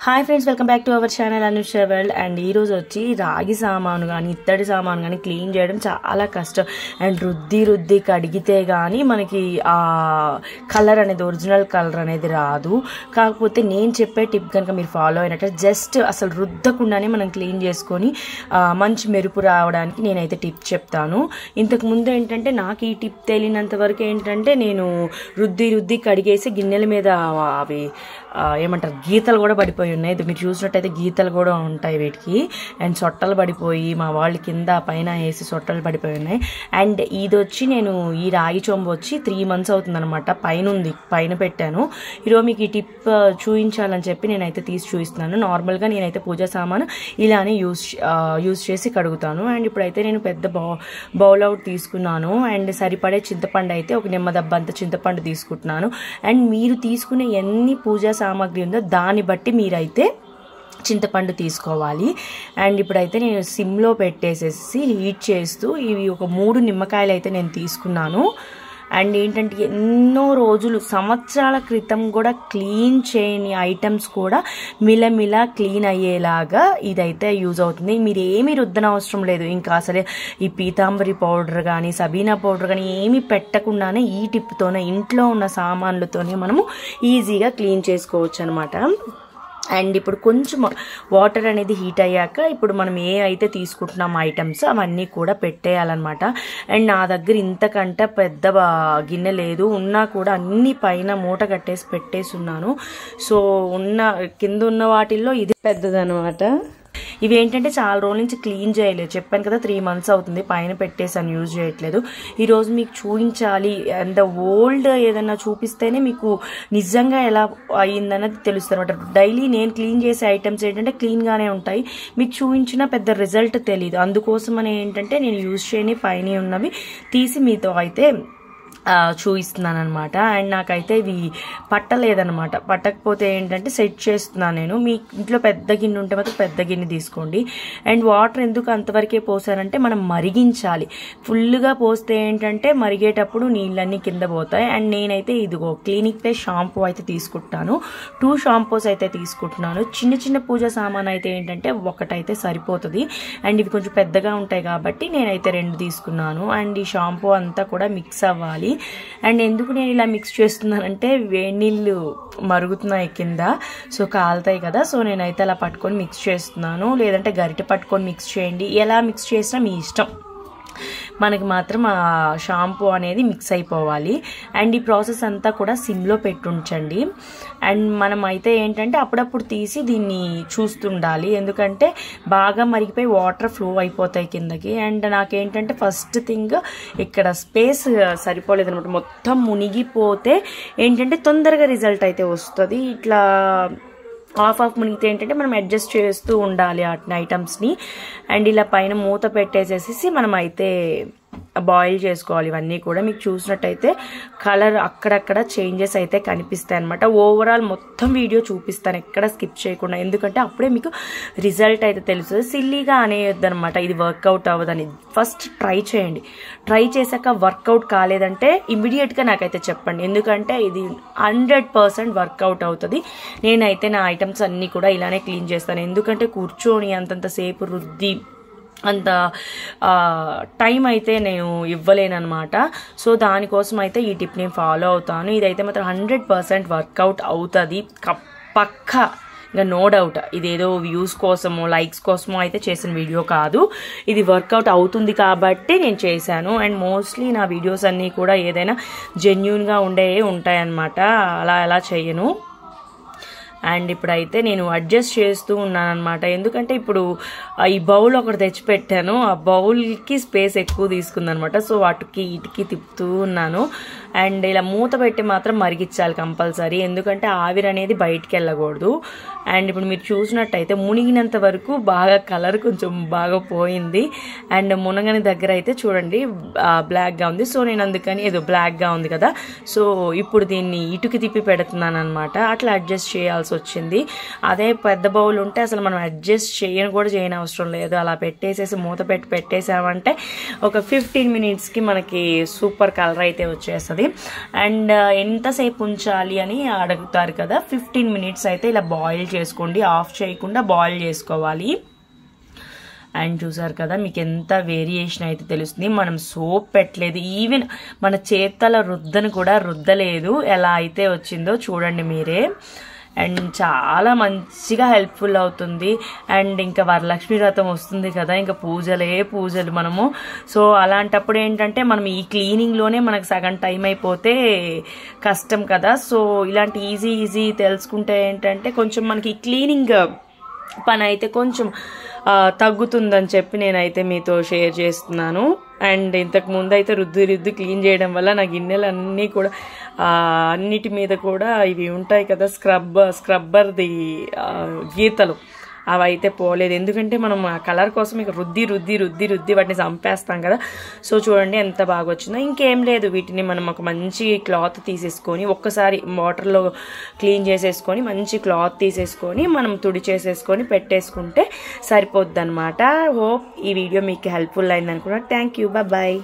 Hi friends welcome back to our channel Anusha world and ఈ రోజు వచ్చి రాగి సామాను కానీ ఇత్తడి సామాను కానీ క్లీన్ చేయడం చాలా కష్టం. అండ్ రుద్ది రుద్ది కడిగితే కానీ మనకి ఆ కలర్ అనేది ఒరిజినల్ కలర్ అనేది రాదు. కాకపోతే నేను చెప్పే టిప్ కనుక మీరు ఫాలో అయినట్టు జస్ట్ అసలు రుద్దకుండానే మనం క్లీన్ చేసుకొని మంచి మెరుపు రావడానికి నేనైతే టిప్ చెప్తాను. ఇంతకు ముందు ఏంటంటే నాకు ఈ టిప్ తెలియనంత వరకు ఏంటంటే నేను రుద్ది రుద్ది కడిగేసి గిన్నెల మీద అవి ఏమంటారు గీతలు కూడా పడిపోయి ఉన్నాయి. ఇది మీరు చూసినట్టయితే గీతలు కూడా ఉంటాయి వీటికి. అండ్ సొట్టలు పడిపోయి మా వాళ్ళు కింద పైన వేసి సొట్టలు పడిపోయి ఉన్నాయి. అండ్ ఇది వచ్చి నేను ఈ రాగి చొంబు వచ్చి త్రీ మంత్స్ అవుతుందనమాట పైన ఉంది పైన పెట్టాను. ఈరోజు మీకు ఈ టిప్ చూపించాలని చెప్పి నేనైతే తీసి చూపిస్తున్నాను. నార్మల్గా నేనైతే పూజా సామాను ఇలానే యూస్ యూస్ చేసి కడుగుతాను. అండ్ ఇప్పుడైతే నేను పెద్ద బౌ బౌల్ అవుట్ తీసుకున్నాను. అండ్ సరిపడే చింతపండు అయితే ఒక నిమ్మదబ్బంత చింతపండు తీసుకుంటున్నాను. అండ్ మీరు తీసుకునే ఎన్ని పూజా సామాగ్రి ఉందో దాన్ని బట్టి మీరైతే చింతపండు తీసుకోవాలి. అండ్ ఇప్పుడైతే నేను సిమ్లో పెట్టేసేసి హీట్ చేస్తూ ఇవి ఒక మూడు నిమ్మకాయలు అయితే నేను తీసుకున్నాను. అండ్ ఏంటంటే ఎన్నో రోజులు సంవత్సరాల క్రితం కూడా క్లీన్ చేయని ఐటమ్స్ కూడా మిలమిల క్లీన్ అయ్యేలాగా ఇదైతే యూజ్ అవుతుంది. మీరు ఏమీ రుద్దన అవసరం లేదు. ఇంకా అసలే ఈ పీతాంబరి పౌడర్ కానీ సబీనా పౌడర్ కానీ ఏమీ పెట్టకుండానే ఈ టిప్తోనే ఇంట్లో ఉన్న సామాన్లతోనే మనము ఈజీగా క్లీన్ చేసుకోవచ్చు అనమాట అండ్ ఇప్పుడు కొంచెం వాటర్ అనేది హీట్ అయ్యాక ఇప్పుడు మనం ఏ అయితే తీసుకుంటున్నాం ఐటమ్స్ అవన్నీ కూడా పెట్టేయాలన్నమాట. అండ్ నా దగ్గర ఇంతకంటే పెద్ద గిన్నె లేదు. ఉన్నా కూడా అన్ని పైన మూట కట్టేసి పెట్టేసి ఉన్నాను. సో ఉన్న కింద ఉన్న వాటిల్లో ఇది పెద్దదనమాట ఇవి ఏంటంటే చాలా రోజుల నుంచి క్లీన్ చేయలేదు. చెప్పాను కదా త్రీ మంత్స్ అవుతుంది. పైన పెట్టేసాను యూజ్ చేయట్లేదు. ఈరోజు మీకు చూపించాలి. అండ్ ఓల్డ్ ఏదైనా చూపిస్తేనే మీకు నిజంగా ఎలా అయ్యిందన్నది తెలుస్తుంది అనమాట. డైలీ నేను క్లీన్ చేసే ఐటమ్స్ ఏంటంటే క్లీన్గానే ఉంటాయి. మీకు చూపించిన పెద్ద రిజల్ట్ తెలియదు అందుకోసం అని ఏంటంటే నేను యూజ్ చేయని పైన ఉన్నవి. తీసి మీతో అయితే చూపిస్తున్నాను అనమాట అండ్ నాకైతే ఇవి పట్టలేదనమాట పట్టకపోతే ఏంటంటే సెట్ చేస్తున్నాను నేను. మీ ఇంట్లో పెద్ద గిన్నె ఉంటే మాత్రం పెద్ద గిన్నె తీసుకోండి. అండ్ వాటర్ ఎందుకు అంతవరకే పోసారంటే మనం మరిగించాలి. ఫుల్గా పోస్తే ఏంటంటే మరిగేటప్పుడు నీళ్ళన్నీ కింద పోతాయి. అండ్ నేనైతే ఇదిగో క్లినిక్ ప్లస్ షాంపూ అయితే తీసుకుంటాను టూ షాంపూస్ అయితే తీసుకుంటున్నాను. చిన్న చిన్న పూజ సామాన్ అయితే ఏంటంటే ఒకటైతే సరిపోతుంది. అండ్ ఇవి కొంచెం పెద్దగా ఉంటాయి కాబట్టి నేనైతే రెండు తీసుకున్నాను. అండ్ ఈ షాంపూ అంతా కూడా మిక్స్ అవ్వాలి. అండ్ ఎందుకు నేను ఇలా మిక్స్ చేస్తున్నానంటే వేడి నీళ్ళు మరుగుతున్నాయి కింద. సో కాలుతాయి కదా. సో నేనైతే అలా పట్టుకొని మిక్స్ చేస్తున్నాను. లేదంటే గరిటె పట్టుకొని మిక్స్ చేయండి. ఎలా మిక్స్ చేసినా మీ ఇష్టం. మనకి మాత్రం ఆ షాంపూ అనేది మిక్స్ అయిపోవాలి. అండ్ ఈ ప్రాసెస్ అంతా కూడా సిమ్లో పెట్టుంచండి. అండ్ మనం అయితే ఏంటంటే అప్పుడప్పుడు తీసి దీన్ని చూస్తుండాలి. ఎందుకంటే బాగా మరిగిపోయి వాటర్ ఫ్లో అయిపోతాయి కిందకి. అండ్ నాకేంటంటే ఫస్ట్ థింగ్ ఇక్కడ స్పేస్ సరిపోలేదు అనమాట మొత్తం మునిగిపోతే ఏంటంటే తొందరగా రిజల్ట్ అయితే వస్తుంది. ఇట్లా ఆఫ్ ఆఫ్ మునిగితే ఏంటంటే మనం అడ్జస్ట్ చేస్తూ ఉండాలి వాటిని ఐటమ్స్ని అండ్ ఇలా పైన మూత పెట్టేసేసి మనం అయితే బాయిల్ చేసుకోవాలి. ఇవన్నీ కూడా మీకు చూసినట్టయితే కలర్ అక్కడక్కడ చేంజెస్ అయితే కనిపిస్తాయి అనమాట ఓవరాల్ మొత్తం వీడియో చూపిస్తాను. ఎక్కడ స్కిప్ చేయకుండా. ఎందుకంటే అప్పుడే మీకు రిజల్ట్ అయితే తెలుస్తుంది. సిల్లీగా అనేయొద్దు అనమాట ఇది వర్కౌట్ అవ్వదని. ఫస్ట్ ట్రై చేయండి. ట్రై చేశాక వర్కౌట్ కాలేదంటే ఇమీడియట్గా నాకైతే చెప్పండి. ఎందుకంటే ఇది హండ్రెడ్ పర్సెంట్ వర్కౌట్ అవుతుంది. నేనైతే నా ఐటమ్స్ అన్నీ కూడా ఇలానే క్లీన్ చేస్తాను. ఎందుకంటే కూర్చొని అంతంత సేపు రుద్ది అంత టైం అయితే నేను ఇవ్వలేనమాట సో దానికోసం అయితే ఈ టిప్ నేను ఫాలో అవుతాను. ఇదైతే మాత్రం హండ్రెడ్ పర్సెంట్ వర్కౌట్ అవుతుంది. క- ఇంకా నో డౌట్. ఇదేదో వ్యూస్ కోసమో లైక్స్ కోసమో అయితే చేసిన వీడియో కాదు. ఇది వర్కౌట్ అవుతుంది కాబట్టి నేను చేశాను. అండ్ మోస్ట్లీ నా వీడియోస్ అన్నీ కూడా ఏదైనా జెన్యున్గా ఉండే ఉంటాయన్నమాట. అలా ఎలా చేయను. అండ్ ఇప్పుడైతే నేను అడ్జస్ట్ చేస్తూ ఉన్నాను అనమాట ఎందుకంటే ఇప్పుడు ఈ బౌల్ ఒకటి తెచ్చిపెట్టాను. ఆ బౌల్కి స్పేస్ ఎక్కువ తీసుకుందనమాట సో వాటికి ఇటుకి తిప్పుతూ ఉన్నాను. అండ్ ఇలా మూత పెట్టి మాత్రం మరిగించాలి కంపల్సరీ. ఎందుకంటే ఆవిరి అనేది బయటికి వెళ్ళకూడదు. అండ్ ఇప్పుడు మీరు చూసినట్టయితే మునిగినంత వరకు బాగా కలర్ కొంచెం బాగా పోయింది. అండ్ మునగని దగ్గర అయితే చూడండి బ్లాక్గా ఉంది. సో నేను అందుకని ఏదో బ్లాక్గా ఉంది కదా. సో ఇప్పుడు దీన్ని ఇటుకి తిప్పి పెడుతున్నాను అనమాట అట్లా అడ్జస్ట్ చేయాల్సి వచ్చింది. అదే పెద్ద బౌల్ ఉంటే అసలు మనం అడ్జస్ట్ చేయని కూడా చేయని అవసరం లేదు. అలా పెట్టేసేసి మూత పెట్టి పెట్టేసామంటే ఒక ఫిఫ్టీన్ మినిట్స్కి మనకి సూపర్ కలర్ అయితే వచ్చేస్తుంది. అండ్ ఎంతసేపు ఉంచాలి అని అడుగుతారు కదా ఫిఫ్టీన్ మినిట్స్ అయితే ఇలా బాయిల్ చేసుకోండి. ఆఫ్ చేయకుండా బాయిల్ చేసుకోవాలి. అండ్ చూసారు కదా మీకు ఎంత వేరియేషన్ అయితే తెలుస్తుంది. మనం సోప్ పెట్టలేదు. ఈవెన్ మన చేతల రుద్దను కూడా రుద్దలేదు. ఎలా అయితే వచ్చిందో చూడండి మీరే. అండ్ చాలా మంచిగా హెల్ప్ఫుల్ అవుతుంది. అండ్ ఇంకా వరలక్ష్మి వ్రతం వస్తుంది కదా ఇంకా పూజలే పూజలు మనము. సో అలాంటప్పుడు ఏంటంటే మనం ఈ క్లీనింగ్లోనే మనకు సగం టైం అయిపోతే కష్టం కదా. సో ఇలాంటి ఈజీ ఈజీ తెలుసుకుంటే ఏంటంటే కొంచెం మనకి క్లీనింగ్ పని అయితే కొంచెం తగ్గుతుందని చెప్పి నేనైతే మీతో షేర్ చేస్తున్నాను. అండ్ ఇంతకు ముందు అయితే రుద్దు రుద్దు క్లీన్ చేయడం వల్ల నా గిన్నెలు అన్నీ కూడా అన్నిటి మీద కూడా ఇవి ఉంటాయి కదా స్క్రబ్ స్క్రబ్బర్ది గీతలు. అవి అయితే పోలేదు. ఎందుకంటే మనం ఆ కలర్ కోసం ఇక రుద్ది రుద్ది రుద్ది రుద్ది వాటిని చంపేస్తాం కదా. సో చూడండి ఎంత బాగా వచ్చిందో ఇంకేం లేదు వీటిని మనం ఒక మంచి క్లాత్ తీసేసుకొని ఒక్కసారి వాటర్లో క్లీన్ చేసేసుకొని మంచి క్లాత్ తీసేసుకొని మనం తుడి చేసేసుకొని పెట్టేసుకుంటే సరిపోద్ది అనమాట హోప్ ఈ వీడియో మీకు హెల్ప్ఫుల్ అయింది అనుకున్నాను థ్యాంక్ యూ బాయ్